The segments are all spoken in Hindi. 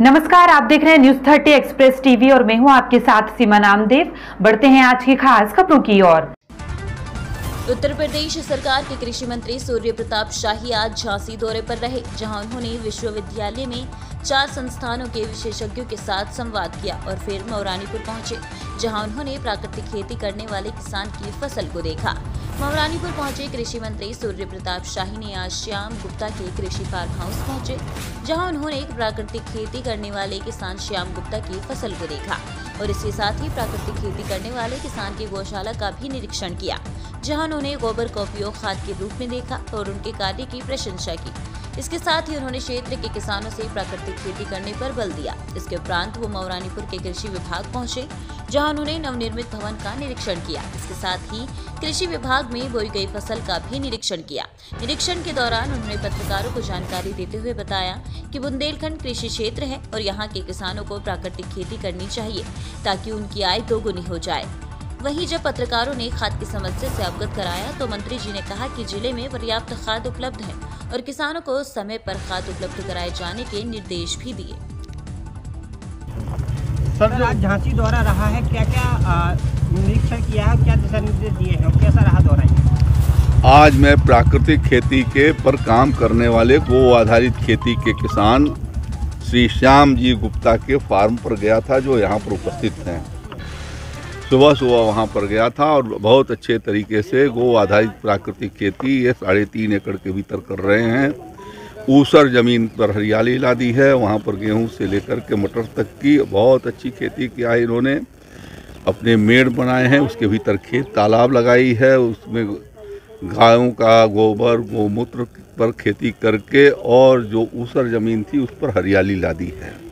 नमस्कार, आप देख रहे हैं न्यूज़ थर्टी एक्सप्रेस टीवी और मैं हूँ आपके साथ सीमा नामदेव। बढ़ते हैं आज की खास खबरों की ओर। उत्तर प्रदेश सरकार के कृषि मंत्री सूर्य प्रताप शाही आज झांसी दौरे पर रहे, जहाँ उन्होंने विश्वविद्यालय में चार संस्थानों के विशेषज्ञों के साथ संवाद किया और फिर मौरानीपुर पहुँचे, जहाँ उन्होंने प्राकृतिक खेती करने वाले किसान की फ़सल को देखा। मौरानीपुर पहुँचे कृषि मंत्री सूर्य प्रताप शाही ने आज श्याम गुप्ता के कृषि फार्म हाउस पहुँचे, जहाँ उन्होंने एक प्राकृतिक खेती करने वाले किसान श्याम गुप्ता की फ़सल को देखा और इसके साथ ही प्राकृतिक खेती करने वाले किसान की गौशाला का भी निरीक्षण किया, जहाँ उन्होंने गोबर का उपयोग खाद के रूप में देखा और उनके कार्य की प्रशंसा की। इसके साथ ही उन्होंने क्षेत्र के किसानों से प्राकृतिक खेती करने पर बल दिया। इसके उपरांत वो मौरानीपुर के कृषि विभाग पहुँचे, जहाँ उन्होंने नवनिर्मित भवन का निरीक्षण किया। इसके साथ ही कृषि विभाग में बोई गई फ़सल का भी निरीक्षण किया। निरीक्षण के दौरान उन्होंने पत्रकारों को जानकारी देते हुए बताया कि बुंदेलखंड कृषि क्षेत्र है और यहाँ के किसानों को प्राकृतिक खेती करनी चाहिए, ताकि उनकी आय दोगुनी हो जाए। वहीं जब पत्रकारों ने खाद की समस्या से अवगत कराया तो मंत्री जी ने कहा कि ज़िले में पर्याप्त खाद उपलब्ध है। और किसानों को समय पर खाद उपलब्ध कराए जाने के निर्देश भी दिए सर आज झांसी दौरा रहा है क्या क्या निरीक्षण किया है क्या दिशा निर्देश दिए हैं कैसा रहा दौरा? आज मैं प्राकृतिक खेती के पर काम करने वाले गो आधारित खेती के किसान श्री श्याम जी गुप्ता के फार्म पर गया था जो यहाँ पर उपस्थित हैं सुबह सुबह वहाँ पर गया था और बहुत अच्छे तरीके से गो आधारित प्राकृतिक खेती ये साढ़े तीन एकड़ के भीतर कर रहे हैं। ऊसर ज़मीन पर हरियाली ला दी है, वहाँ पर गेहूँ से लेकर के मटर तक की बहुत अच्छी खेती किया है इन्होंने। अपने मेड़ बनाए हैं, उसके भीतर खेत तालाब लगाई है, उसमें गायों का गोबर, गोमूत्र पर खेती करके और जो ऊसर ज़मीन थी उस पर हरियाली ला दी है।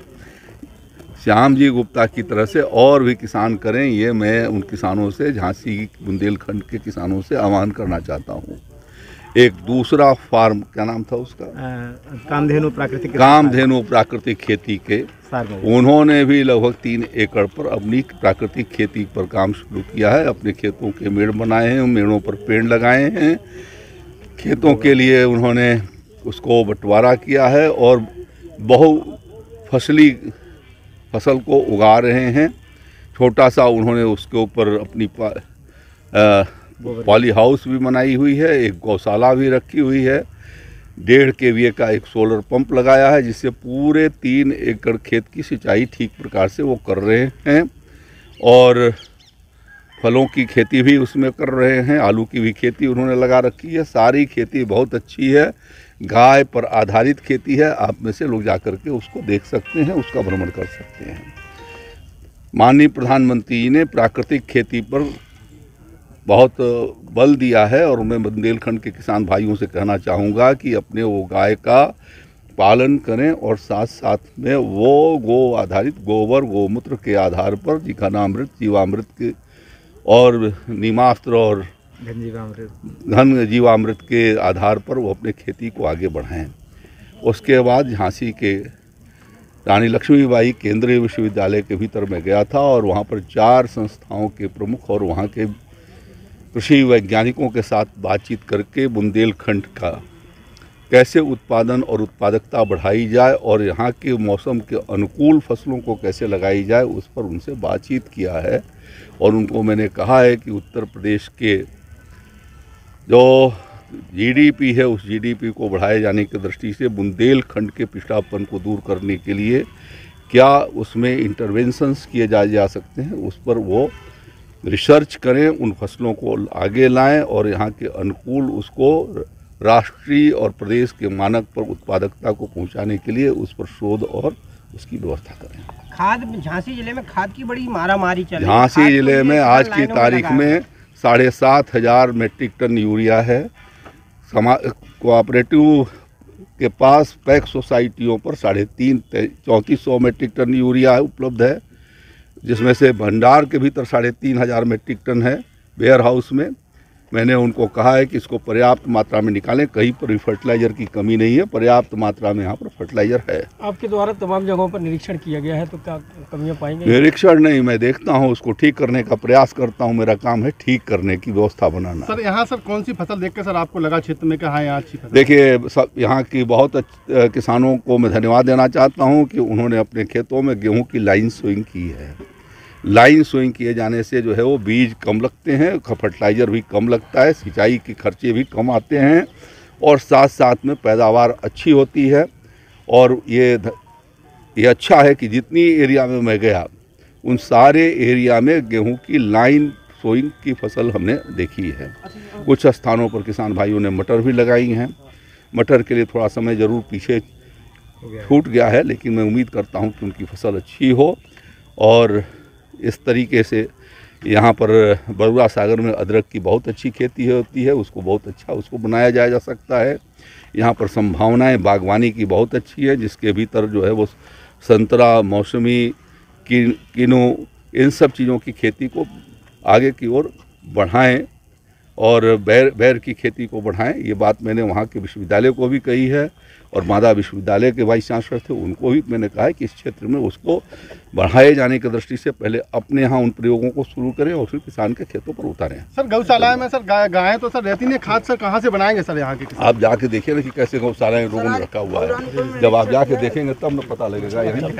श्याम जी गुप्ता की तरह से और भी किसान करें ये मैं उन किसानों से झांसी बुंदेलखंड के किसानों से आह्वान करना चाहता हूँ। एक दूसरा फार्म क्या नाम था उसका? कामधेनु प्राकृतिक कामधेनु प्राकृतिक खेती के। उन्होंने भी लगभग तीन एकड़ पर अपनी प्राकृतिक खेती पर काम शुरू किया है। अपने खेतों के मेड़ बनाए हैं मेड़ों पर पेड़ लगाए हैं। खेतों के लिए उन्होंने उसको बंटवारा किया है और बहु फसली फ़सल को उगा रहे हैं। छोटा सा उन्होंने उसके ऊपर अपनी पॉली हाउस भी बनाई हुई है, एक गौशाला भी रखी हुई है। डेढ़ के वी का एक सोलर पंप लगाया है, जिससे पूरे तीन एकड़ खेत की सिंचाई ठीक प्रकार से वो कर रहे हैं। और फलों की खेती भी उसमें कर रहे हैं, आलू की भी खेती उन्होंने लगा रखी है। सारी खेती बहुत अच्छी है, गाय पर आधारित खेती है, आप में से लोग जा कर के उसको देख सकते हैं, उसका भ्रमण कर सकते हैं। माननीय प्रधानमंत्री जी ने प्राकृतिक खेती पर बहुत बल दिया है और मैं बुंदेलखंड के किसान भाइयों से कहना चाहूँगा कि अपने वो गाय का पालन करें और साथ साथ में वो गो आधारित गोबर, गोमूत्र के आधार पर जीवामृत जीवामृत के और नीमास्त्र और घन जीवामृत के आधार पर वो अपने खेती को आगे बढ़ाएँ। उसके बाद झांसी के रानी लक्ष्मीबाई केंद्रीय विश्वविद्यालय के भीतर मैं गया था और वहाँ पर चार संस्थाओं के प्रमुख और वहाँ के कृषि वैज्ञानिकों के साथ बातचीत करके बुंदेलखंड का कैसे उत्पादन और उत्पादकता बढ़ाई जाए और यहाँ के मौसम के अनुकूल फ़सलों को कैसे लगाई जाए, उस पर उनसे बातचीत किया है। और उनको मैंने कहा है कि उत्तर प्रदेश के जो जीडीपी है, उस जीडीपी को बढ़ाए जाने की दृष्टि से बुंदेलखंड के पिछड़ापन को दूर करने के लिए क्या उसमें इंटरवेंशंस किए जा जा सकते हैं, उस पर वो रिसर्च करें, उन फ़सलों को आगे लाएँ और यहाँ के अनुकूल उसको राष्ट्रीय और प्रदेश के मानक पर उत्पादकता को पहुँचाने के लिए उस पर शोध और उसकी व्यवस्था करें। खाद झांसी ज़िले में खाद की बड़ी मारामारी चल रही है। झांसी ज़िले में आज की तारीख में साढ़े सात हज़ार मेट्रिक टन यूरिया है। समा कोऑपरेटिव के पास पैक सोसाइटियों पर साढ़े तीन चौंतीस सौ मेट्रिक टन यूरिया उपलब्ध है जिसमें से भंडार के भीतर साढ़े तीन हज़ार मेट्रिक टन है वेयर हाउस में। मैंने उनको कहा है कि इसको पर्याप्त मात्रा में निकालें कहीं पर भी फर्टिलाइज़र की कमी नहीं है पर्याप्त मात्रा में यहाँ पर फर्टिलाइज़र है। आपके द्वारा तमाम जगहों पर निरीक्षण किया गया है तो क्या कमियाँ पाएँगे? निरीक्षण नहीं मैं देखता हूँ उसको ठीक करने का प्रयास करता हूँ मेरा काम है ठीक करने की व्यवस्था बनाना। सर यहाँ सर कौन सी फ़सल देख के सर आपको लगा क्षेत्र में कि हाँ यहाँ अच्छी देखिए सब यहाँ की बहुत किसानों को मैं धन्यवाद देना चाहता हूँ कि उन्होंने अपने खेतों में गेहूँ की लाइन स्विंग की है। लाइन सोइंग किए जाने से जो है वो बीज कम लगते हैं फर्टिलाइज़र भी कम लगता है सिंचाई के खर्चे भी कम आते हैं और साथ साथ में पैदावार अच्छी होती है और ये ये अच्छा है कि जितनी एरिया में मैं गया उन सारे एरिया में गेहूँ की लाइन सोइंग की फ़सल हमने देखी है। कुछ स्थानों पर किसान भाइयों ने मटर भी लगाई हैं। मटर के लिए थोड़ा समय ज़रूर पीछे छूट गया है लेकिन मैं उम्मीद करता हूँ कि उनकी फ़सल अच्छी हो और इस तरीके से यहाँ पर बरुआ सागर में अदरक की बहुत अच्छी खेती होती है, उसको बहुत अच्छा उसको बनाया जाया जा सकता है। यहाँ पर संभावनाएँ बागवानी की बहुत अच्छी है, जिसके भीतर जो है वो संतरा, मौसमी, किन, किनो, इन सब चीज़ों की खेती को आगे की ओर बढ़ाएँ। और बैर बैर की खेती को बढ़ाएँ ये बात मैंने वहाँ के विश्वविद्यालय को भी कही है और मादा विश्वविद्यालय के वाइस चांसलर थे उनको भी मैंने कहा है कि इस क्षेत्र में उसको बढ़ाए जाने की दृष्टि से पहले अपने यहाँ उन प्रयोगों को शुरू करें और फिर किसान के खेतों पर उतारें। सर गौशाला में सर गाय गायें तो सर रहती नहीं खाद सर कहाँ से बनाएँगे सर यहाँ के आप जाके देखिए ना कि कैसे गौशालाएँ लोगों ने रखा हुआ है। जब आप जाके देखेंगे तब न पता लगेगा यहीं